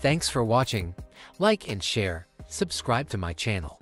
Thanks for watching. Like and share. Subscribe to my channel.